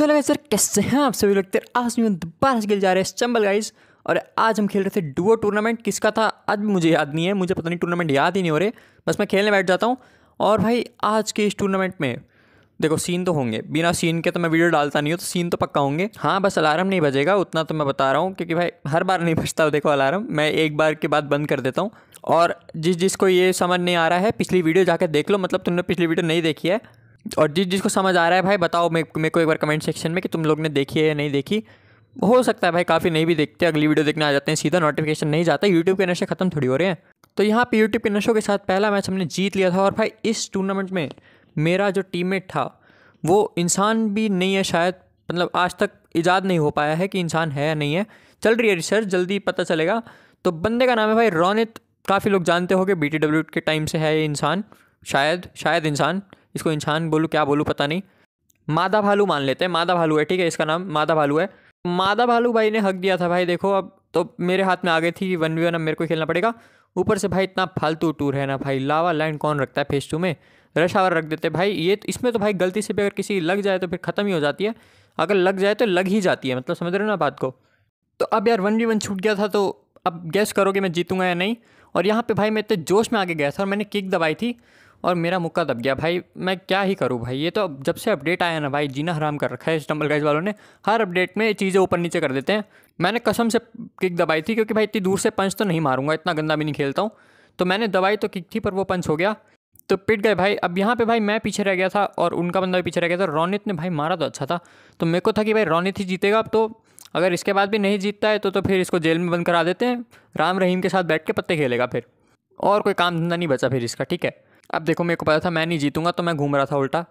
तो लगा, सर, कैसे हैं आप सभी लोग? तेरे आज में दोबारा खेल जा रहे हैं, चंबल गाइस और आज हम खेल रहे थे डुओ टूर्नामेंट किसका था आज भी मुझे याद नहीं है, मुझे पता नहीं टूर्नामेंट याद ही नहीं हो रहे। बस मैं खेलने बैठ जाता हूँ। और भाई, आज के इस टूर्नामेंट में, देखो सीन तो होंगे। बिना सीन के तो मैं वीडियो डालता नहीं हूँ तो सीन तो पक्का होंगे। हाँ बस अलार्म नहीं बजेगा, उतना तो मैं बता रहा हूँ, क्योंकि भाई, हर बार नहीं बजता देखो अलार्म मैं एक बार के बाद बंद कर देता हूँ। और जिस, जिसको ये समझ नहीं आ रहा है, पिछली वीडियो जाकर देख लो मतलब तुमने पिछली वीडियो नहीं देखी है। और जिस जिसको समझ आ रहा है, भाई बताओ, मेरे को एक बार कमेंट सेक्शन में कि तुम लोग ने देखी है या नहीं देखी। हो सकता है भाई काफ़ी नहीं भी देखते, अगली वीडियो देखने आ जाते हैं, सीधा नोटिफिकेशन नहीं जाता यूट्यूब के नशे खत्म थोड़ी हो रहे हैं। तो यहाँ पे यूट्यूब के नशों के साथ पहला मैच हमने जीत लिया था और भाई इस टूर्नामेंट में मेरा जो टीममेट था, वो इंसान भी नहीं है शायद मतलब आज तक ईजाद नहीं हो पाया है कि इंसान है या नहीं है। चल रही है रिसर्च जल्दी पता चलेगा। तो बंदे का नाम है भाई रोनित, काफ़ी लोग जानते हो कि के टाइम से है ये इंसान, शायद शायद इंसान। इसको इंसान बोलूँ, क्या बोलूँ, पता नहीं। मादा भालू मान लेते हैं मादा भालू है, ठीक है, इसका नाम मादा भालू है। मादा भालू भाई ने हक दिया था भाई, देखो अब तो मेरे हाथ में आ गई थी, वन वी वन, अब मेरे को खेलना पड़ेगा। ऊपर से भाई इतना फालतू टूर है ना भाई, लावा लैंड कौन रखता है फेस टू में? रश आवर रख देते भाई, ये तो इसमें तो भाई गलती से भी अगर किसी लग जाए तो फिर ख़त्म ही हो जाती है। अगर लग जाए तो लग ही जाती है मतलब समझ रहे हो ना बात को। तो अब यार वन वी वन छूट गया था तो अब गैस करो कि मैं जीतूँगा या नहीं। और यहाँ पे भाई मैं इतने जोश में आगे गया था और मैंने किक दबाई थी। और मेरा मुक्का दब गया। भाई, मैं क्या ही करूँ भाई? ये तो जब से अपडेट आया ना भाई, जीना हराम कर रखा है स्टम्बल गाइज़ वालों ने। हर अपडेट में चीज़ें ऊपर नीचे कर देते हैं। मैंने कसम से किक दबाई थी क्योंकि भाई इतनी दूर से पंच तो नहीं मारूँगा, इतना गंदा भी नहीं खेलता हूँ। तो मैंने दवाई तो किक थी पर वो पंच हो गया। तो पिट गए भाई। अब यहाँ पे भाई मैं पीछे रह गया था और उनका बंदा भी पीछे रह गया था। रोनित ने भाई मारा तो अच्छा था। तो मेरे को था कि भाई रोनित ही जीतेगा अब तो। अगर इसके बाद भी नहीं जीतता है तो तो फिर इसको जेल में बंद करा देते हैं। राम रहीम के साथ बैठ के पत्ते खेलेगा फिर। और कोई काम धंधा नहीं बचा फिर इसका, ठीक है? अब देखो मेरे को पता था मैं नहीं जीतूँगा तो मैं घूम रहा था उल्टा।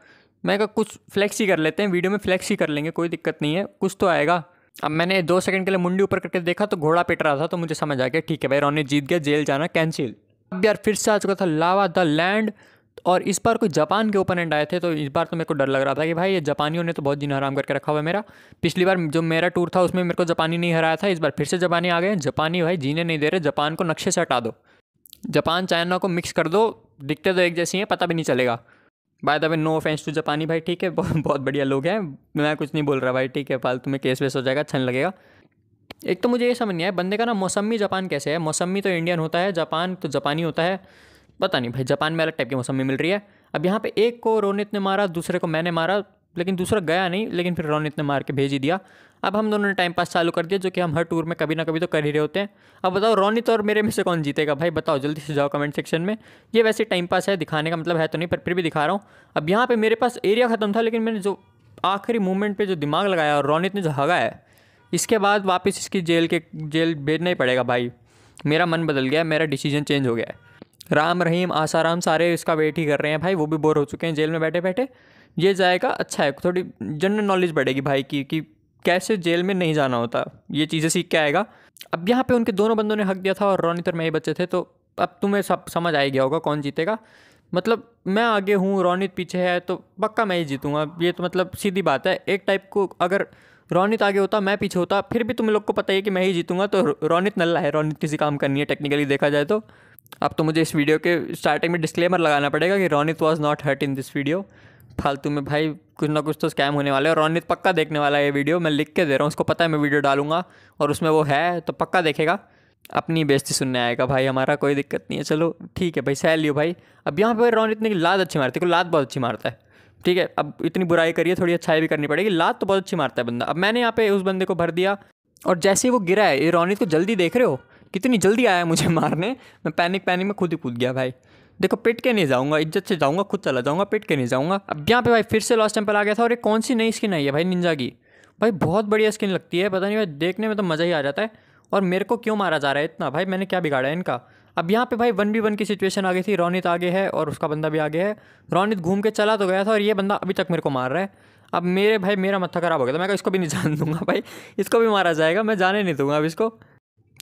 मैं कहा, कुछ फ्लैक्स ही कर लेते हैं वीडियो में फ्लैक्स ही कर लेंगे, कोई दिक्कत नहीं है, कुछ तो आएगा। अब मैंने दो सेकंड के लिए मुंडी ऊपर करके देखा तो घोड़ा पिट रहा था तो मुझे समझ आ गया, ठीक है भाई रोनित जीत गया, जेल जाना कैंसिल अब यार फिर से आ चुका था लावा द लैंड और इस बार कोई जापान के ओपोनेंट आए थे तो इस बार तो मेरे को डर लग रहा था कि भाई, ये जापानियों ने तो बहुत जीना हराम करके रखा हुआ है मेरा। पिछली बार जो मेरा टूर था, उसमें मेरे को जापानी नहीं हराया था, इस बार फिर से जापानी आ गए जापानी भाई, जीने नहीं दे रहे, जापान को नक्शे से हटा दो। जापान, चाइना को मिक्स कर दो दिखते तो एक जैसी हैं, पता भी नहीं चलेगा। By the way no offence to जापानी भाई, ठीक है, बहुत बढ़िया लोग हैं। मैं कुछ नहीं बोल रहा भाई, ठीक है, फालतू में केस वेस हो जाएगा छन लगेगा। एक तो मुझे ये समझ नहीं आया, बंदे का ना मौसमी जापान कैसे है? मौसमी तो इंडियन होता है, जापान तो जापानी होता है। पता नहीं भाई, जापान में अलग टाइप की मौसमी मिल रही है। अब यहाँ पे एक को रोनित ने मारा, दूसरे को मैंने मारा लेकिन दूसरा गया नहीं, लेकिन फिर रोनित ने मार के भेज ही दिया। अब हम दोनों ने टाइम पास चालू कर दिया, जो कि हम हर टूर में कभी ना कभी तो कर ही रहे होते हैं। अब बताओ रोनित और मेरे में से कौन जीतेगा? भाई बताओ, जल्दी से जाओ कमेंट सेक्शन में। ये वैसे टाइम पास है, दिखाने का मतलब है तो नहीं, पर फिर भी दिखा रहा हूँ। अब यहाँ पर मेरे पास एरिया ख़त्म था, लेकिन मैंने जो आखिरी मूवमेंट पर जो दिमाग लगाया और रोनित ने जो हगा है, इसके बाद वापस इसकी जेल के, जेल भेजना ही पड़ेगा भाई। मेरा मन बदल गया, मेरा डिसीज़न चेंज हो गया है। राम रहीम, आसाराम सारे इसका वेट ही कर रहे हैं भाई, वो भी बोर हो चुके हैं जेल में बैठे बैठे ये जाएगा अच्छा है, थोड़ी जनरल नॉलेज बढ़ेगी भाई की, कि कैसे जेल में नहीं जाना होता, ये चीज़ें सीख के आएगा। अब यहाँ पे उनके दोनों बंदों ने हक दिया था और रोनित और मैं ही बच्चे थे तो अब तुम्हें सब समझ आ गया होगा कौन जीतेगा। मतलब मैं आगे हूँ रोनित पीछे है तो पक्का मैं ही जीतूँगा, ये तो मतलब सीधी बात है। एक टाइप को अगर रोनित आगे होता, मैं पीछे होता, फिर भी तुम लोग को पता ही कि मैं ही जीतूँगा तो रोनित नल्ला है रोनित किसी काम करनी है टेक्निकली देखा जाए तो। अब तो मुझे इस वीडियो के स्टार्टिंग में डिस्क्लेमर लगाना पड़ेगा कि Ronit was not hurt in this video फालतू में भाई, कुछ ना कुछ तो स्कैम होने वाला है। और रोनित पक्का देखने वाला है ये वीडियो मैं लिख के दे रहा हूँ, उसको पता है मैं वीडियो डालूँगा, और उसमें वो है तो पक्का देखेगा। अपनी बेइज्जती सुनने आएगा भाई, हमारा कोई दिक्कत नहीं है। चलो, ठीक है भाई, सह लियो भाई। अब यहाँ पर रोनित ने लाद अच्छी मारती है लाद बहुत अच्छी मारता है। ठीक है, अब इतनी बुराई करिए, थोड़ी अच्छाई भी करनी पड़ेगी। लाद तो बहुत अच्छी मारता है बंदा। अब मैंने यहाँ पे उस बंदे को भर दिया, और जैसे ही वो गिरा है, ये रोनित को जल्दी देख रहे हो? कितनी जल्दी आया मुझे मारने। मैं पैनिक पैनिक में खुद ही कूद गया भाई। देखो, पिट के नहीं जाऊँगा, इज़्ज़त से जाऊँगा, खुद चला जाऊँगा, पिट के नहीं जाऊँगा। अब यहाँ पे भाई फिर से लॉस्ट टेंपल आ गया था और एक कौन सी नई स्किन आई है भाई निंजा की? भाई बहुत बढ़िया स्किन लगती है, पता नहीं भाई, देखने में तो मज़ा ही आ जाता है। और मेरे को क्यों मारा जा रहा है इतना? भाई मैंने क्या बिगाड़ा है इनका? अब यहाँ पे भाई वन बी वन की सिचुएशन आ गई थी, रोनित आगे है और उसका बंदा भी आगे है। रोनित घूम के चला तो गया था और ये बंदा अभी तक मेरे को मार रहा है। अब मेरे, भाई मेरा मत्था खराब हो गया था, मैं इसको भी नहीं जान दूँगा भाई, इसको भी मारा जाएगा, मैं जाने नहीं दूँगा अब इसको।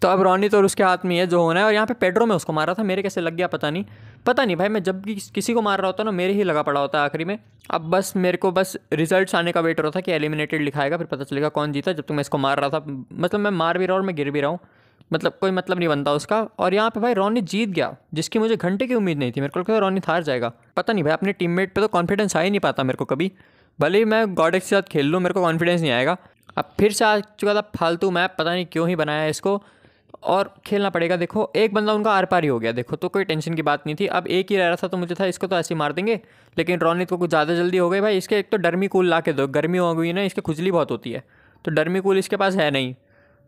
तो अब रोनित और उसके हाथ में है जो होना है। और यहाँ पे पेड्रो में उसको मारा था। मेरे कैसे लग गया पता नहीं। पता नहीं भाई, मैं जब भी किसी को मार रहा होता ना, मेरे ही लगा पड़ा होता है आखिरी में। अब बस मेरे को बस रिजल्ट्स आने का वेट रहा था कि एलिमिनेटेड लिखाएगा, फिर पता चलेगा कौन जीता, जब तक मैं इसको मार रहा था। मतलब मैं मार भी रहा हूँ और मैं गिर भी रहा हूँ। मतलब कोई मतलब नहीं बनता उसका। और यहाँ पे भाई रोनित जीत गया, जिसकी मुझे घंटे की उम्मीद नहीं थी। मेरे को लगता रोनित हार जाएगा। पता नहीं भाई, अपने टीममेट पे तो कॉन्फिडेंस आ ही नहीं पाता मेरे को कभी। भले ही मैं गॉडेक्स के साथ खेल लूँ, मेरे को कॉन्फिडेंस नहीं आएगा। अब फिर से आ चुका था फालतू मैप पता नहीं क्यों ही बनाया इसको। और खेलना पड़ेगा। देखो, एक बंदा उनका आर पार ही हो गया। देखो तो कोई टेंशन की बात नहीं थी। अब एक ही रह रहा था तो मुझे था, इसको तो ऐसे ही मार देंगे। लेकिन रोनित को कुछ ज़्यादा जल्दी हो गई भाई, इसके एक तो डरमी कूल ला के दो। गर्मी हो गई ना, इसके खुजली बहुत होती है। तो डर्मी कूल इसके पास है नहीं।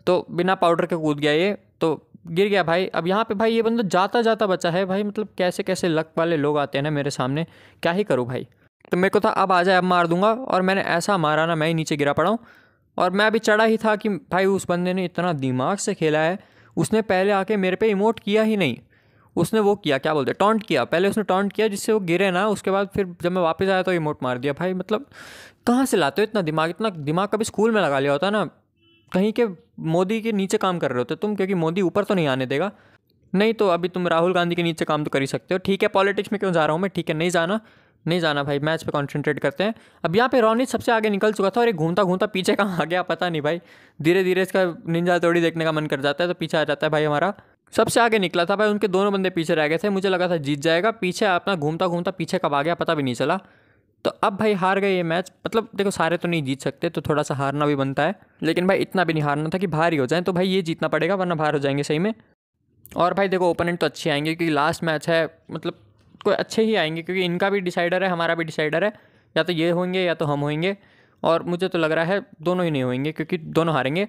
तो बिना पाउडर के कूद गया ये। तो गिर गया भाई। अब यहाँ पे भाई ये बंदा जाता जाता बचा है। भाई मतलब कैसे कैसे लक वाले लोग आते हैं ना मेरे सामने। क्या ही करूँ भाई? तो मेरे को था, अब आ जाए, अब मार दूँगा। और मैंने ऐसा मारा ना, मैं ही नीचे गिरा पड़ा हूँ। और मैं अभी चढ़ा ही था कि भाई, उस बंदे ने इतना दिमाग से खेला है। उसने पहले आके मेरे पे इमोट किया ही नहीं। उसने वो किया, क्या बोलते टॉन्ट किया। पहले उसने टॉन्ट किया जिससे वो गिरे ना, उसके बाद फिर जब मैं वापस आया तो इमोट मार दिया। भाई मतलब कहाँ से लाते हो इतना दिमाग? इतना दिमाग कभी स्कूल में लगा लिया होता ना, कहीं के मोदी के नीचे काम कर रहे होते तुम, क्योंकि मोदी ऊपर तो नहीं आने देगा। नहीं तो अभी तुम राहुल गांधी के नीचे काम तो कर ही सकते हो। ठीक है पॉलिटिक्स में क्यों जा रहा हूँ मैं? ठीक है, नहीं जाना। नहीं जाना भाई मैच पे कंसंट्रेट करते हैं। अब यहाँ पे रोनित सबसे आगे निकल चुका था और एक घूमता घूमता पीछे कहाँ आ गया पता नहीं भाई। धीरे धीरे इसका निंजा तोड़ी देखने का मन कर जाता है तो पीछे आ जाता है भाई हमारा। सबसे आगे निकला था भाई, उनके दोनों बंदे पीछे रह गए थे। मुझे लगा था जीत जाएगा, पीछे अपना घूमता घूमता पीछे कब आ गया पता भी नहीं चला। तो अब भाई हार गए ये मैच मतलब देखो, सारे तो नहीं जीत सकते तो थोड़ा सा हारना भी बनता है। लेकिन भाई इतना भी नहीं हारना था कि भारी हो जाए तो भाई ये जीतना पड़ेगा, वरना बाहर हो जाएँगे सही में। और भाई देखो ओपोनेंट तो अच्छे आएँगे, क्योंकि लास्ट मैच है मतलब कोई अच्छे ही आएँगे, क्योंकि इनका भी डिसाइडर है, हमारा भी डिसाइडर है। या तो ये होंगे, या तो हम होंगे। और मुझे तो लग रहा है दोनों ही नहीं होंगे, क्योंकि दोनों हारेंगे।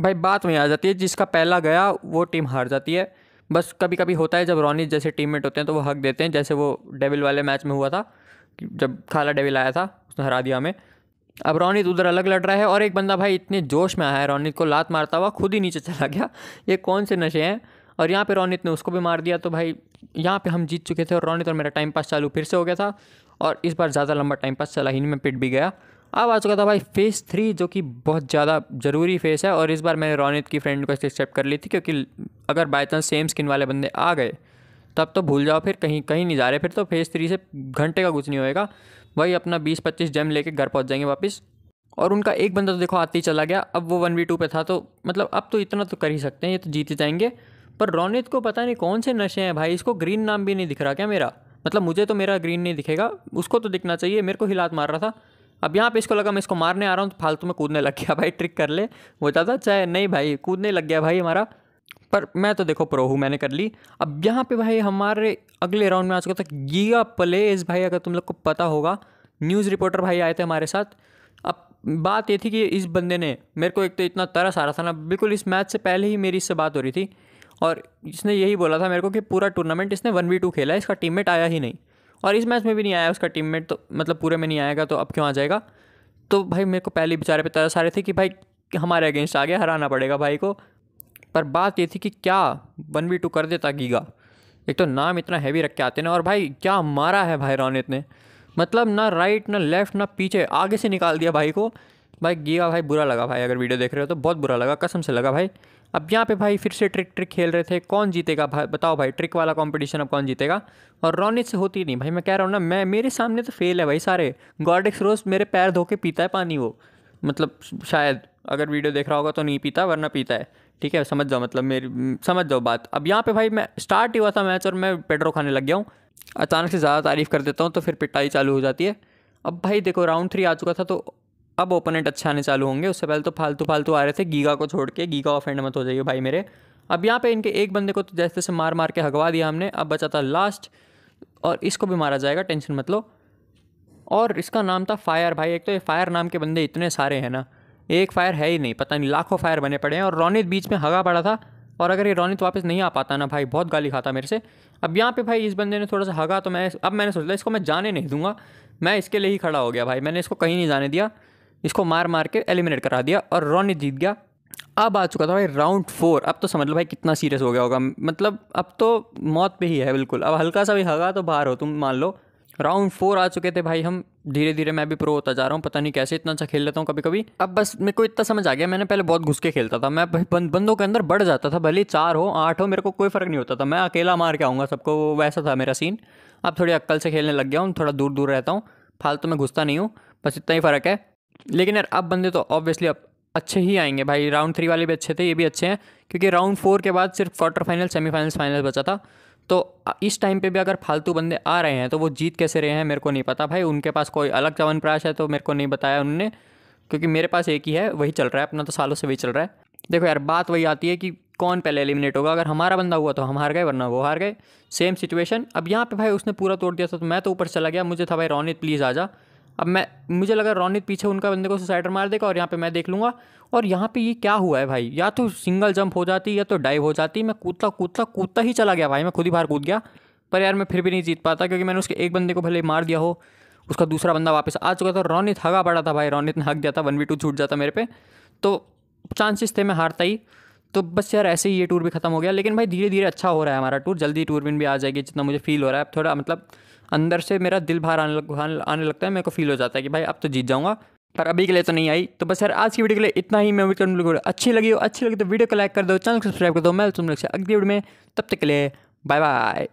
भाई, बात वहीं आ जाती है, जिसका पहला गया, वो टीम हार जाती है। बस कभी कभी होता है, जब रोनित जैसे टीममेट होते हैं तो वो हक देते हैं, जैसे वो डेविल वाले मैच में हुआ था जब खाला डेविल आया था, उसने हरा दिया हमें। अब रोनित उधर अलग लड़ रहा है, और एक बंदा भाई इतने जोश में आया है रोनित को लात मारता हुआ, खुद ही नीचे चला गया। ये कौन से नशे हैं? और यहाँ पे रोनित ने उसको भी मार दिया तो भाई यहाँ पे हम जीत चुके थे और रोनित और मेरा टाइम पास चालू फिर से हो गया था और इस बार ज़्यादा लंबा टाइम पास चला ही नहीं मैं पिट भी गया। अब आ चुका था भाई फ़ेज़ थ्री जो कि बहुत ज़्यादा ज़रूरी फ़ेज़ है और इस बार मैंने रोनित की फ्रेंड को एक्सेप्ट कर ली थी क्योंकि अगर बाई चांस सेम स्किन वाले बंदे आ गए, तब तो भूल जाओ फिर, कहीं कहीं नहीं जा रहे, फिर तो फ़ेज़ थ्री से घंटे का कुछ नहीं होएगा। वही अपना बीस पच्चीस जेम लेके घर पहुँच जाएँगे वापस। और उनका एक बंदा तो देखो आते ही चला गया, अब वो वन वी टू पे था तो मतलब अब तो इतना तो कर ही सकते हैं, ये तो जीत ही जाएँगे। पर रौनित को पता नहीं कौन से नशे हैं भाई, इसको ग्रीन नाम भी नहीं दिख रहा क्या मेरा? मतलब मुझे तो मेरा ग्रीन नहीं दिखेगा, उसको तो दिखना चाहिए, मेरे को हिलात मार रहा था। अब यहाँ पे इसको लगा मैं इसको मारने आ रहा हूँ तो फालतू में कूदने लग गया भाई ट्रिक कर ले। वो चाहता चाहे नहीं भाई, कूदने लग गया भाई हमारा। पर मैं तो देखो प्रो हूँ, मैंने कर ली। अब यहाँ पे भाई हमारे अगले राउंड में आ चुका था गिया प्लेस भाई, अगर तुम लोग को पता होगा न्यूज़ रिपोर्टर भाई आए थे हमारे साथ। अब बात ये थी कि इस बंदे ने, मेरे को एक तो इतना तरस आ रहा था ना, बिल्कुल इस मैच से पहले ही मेरी इससे बात हो रही थी। और इसने यही बोला था मेरे को कि पूरा टूर्नामेंट इसने वन वी टू खेला है, इसका टीममेट आया ही नहीं। और इस मैच में भी नहीं आया उसका टीममेट तो मतलब पूरे में नहीं आएगा तो अब क्यों आ जाएगा? तो भाई मेरे को पहले बेचारे पे तरस आ रहे थे कि भाई हमारे अगेंस्ट आ गया हराना पड़ेगा भाई को। पर बात ये थी कि क्या वन वी टू कर देता गीगा? एक तो नाम इतना हैवी रख के आते ना, और भाई क्या मारा है भाई रौनित ने मतलब ना राइट ना लेफ़्ट ना पीछे, आगे से निकाल दिया भाई को। भाई गीगा भाई बुरा लगा भाई, अगर वीडियो देख रहे हो तो बहुत बुरा लगा, कसम से लगा भाई। अब यहाँ पे भाई फिर से ट्रिक ट्रिक खेल रहे थे। कौन जीतेगा भाई बताओ भाई ट्रिक वाला कंपटीशन अब कौन जीतेगा? और रोनित से होती नहीं भाई, मैं कह रहा हूँ ना, मैं, मेरे सामने तो फेल है भाई सारे। गॉडेक्स रोज मेरे पैर धो के पीता है पानी वो। मतलब शायद, अगर वीडियो देख रहा होगा तो नहीं पीता, वरना पीता है। ठीक है, समझ जाओ मतलब मेरी, समझ जाओ बात। अब यहाँ पे भाई मैं स्टार्ट ही हुआ था मैच और मैं पेट्रो खाने लग गया हूँ। अचानक से ज़्यादा तारीफ़ कर देता हूँ तो फिर पिटाई चालू हो जाती है। अब भाई देखो राउंड थ्री आ चुका था तो अब ओपोनेंट अच्छे आने चालू होंगे। उससे पहले तो फालतू फालतू आ रहे थे गीगा को छोड़ के। गीगा ऑफेंड मत हो जाइए भाई मेरे। अब यहाँ पे इनके एक बंदे को तो जैसे जैसे मार मार के हगवा दिया हमने, अब बचा था लास्ट और इसको भी मारा जाएगा टेंशन मत लो। और इसका नाम था फायर भाई। एक तो ये फायर नाम के बंदे इतने सारे हैं ना। एक फायर है ही नहीं, पता नहीं, लाखों फायर बने पड़े हैं। और रोनित बीच में हगा पड़ा था। और अगर ये रोनित वापस नहीं आ पाता ना भाई, बहुत गाली खाता मेरे से। अब यहाँ पे भाई इस बंदे ने थोड़ा सा हगा तो मैं, अब मैंने सोचा, इसको मैं जाने नहीं दूँगा। मैं इसके लिए ही खड़ा हो गया भाई। मैंने इसको कहीं नहीं जाने दिया। इसको मार मार के एलिमिनेट करा दिया और रोनित जीत गया। अब आ चुका था भाई राउंड फोर अब तो समझ लो भाई कितना सीरियस हो गया होगा। मतलब अब तो मौत पे ही है बिल्कुल। अब हल्का सा भी हगा तो बाहर हो तुम मान लो। राउंड फोर आ चुके थे भाई हम। धीरे धीरे मैं भी प्रो होता जा रहा हूँ। पता नहीं कैसे इतना अच्छा खेल लेता हूँ कभी कभी अब बस मेरे को इतना समझ आ गया। मैंने पहले बहुत घुस के खेलता था। मैं बंद, बंदों के अंदर बढ़ जाता था। भले चार हो आठ हो मेरे को कोई फ़र्क नहीं होता था। मैं अकेला मार के आऊँगा सबको। वैसा था मेरा सीन अब थोड़ी अक्ल से खेलने लग गया हूँ। थोड़ा दूर दूर रहता हूँ। फालतू में घुसता नहीं हूँ। बस इतना ही फ़र्क है। लेकिन यार, अब बंदे तो ऑब्वियसली अब अच्छे ही आएँगे भाई। राउंड थ्री वाले भी अच्छे थे, ये भी अच्छे हैं। क्योंकि राउंड फोर के बाद सिर्फ़ क्वार्टर फाइनल सेमीफाइनल्स फाइनल बचा था। तो इस टाइम पे भी अगर फालतू बंदे आ रहे हैं तो वो जीत कैसे रहे हैं, मेरे को नहीं पता। भाई, उनके पास कोई अलग चवन प्राश है तो मेरे को नहीं बताया उन्होंने। क्योंकि मेरे पास एक ही है, वही चल रहा है, अपना तो सालों से वही चल रहा है। देखो यार, बात वही आती है कि कौन पहले एलिमिनेट होगा। अगर हमारा बंदा हुआ तो हम हार गए, वरना वो हार गए। सेम सिचुएशन अब यहाँ पे भाई उसने पूरा तोड़ दिया था तो मैं तो ऊपर चला गया। मुझे था, भाई रोनित प्लीज़ आ जा। अब मैं, मुझे लगा रोनित पीछे उनका बंदे को सुसाइडर मार देगा और यहाँ पे मैं देख लूँगा। और यहाँ पे ये क्या हुआ है भाई? या तो सिंगल जंप हो जाती, या तो डाइव हो जाती। मैं कूदता कूदता कूदता ही चला गया भाई। मैं खुद ही बाहर कूद गया। पर यार मैं फिर भी नहीं जीत पाता, क्योंकि मैंने उसके एक बंदे को भले मार दिया हो, उसका दूसरा बंदा वापस आ चुका था। रोनित हगा पड़ा था भाई। रोनित ने हक दिया था वन वी टू छूट जाता मेरे पे। तो चांसेस थे मैं हारता ही। तो बस यार ऐसे ही ये टूर भी खत्म हो गया। लेकिन भाई धीरे धीरे अच्छा हो रहा है हमारा टूर जल्दी टूर विन भी आ जाएगी, जितना मुझे फील हो रहा है। थोड़ा मतलब अंदर से मेरा दिल बाहर आने लग आने लगता है, मेरे को फील हो जाता है कि भाई अब तो जीत जाऊँगा। पर अभी के लिए तो नहीं आई। तो बस यार, आज की वीडियो के लिए इतना ही। मैं उम्मीद करूँ अच्छी लगी हो। अच्छी लगी तो वीडियो को लाइक कर दो चैनल को सब्सक्राइब कर दो। मैं तुम लोग से अगली वीडियो में। तब तक के लिए बाय बाय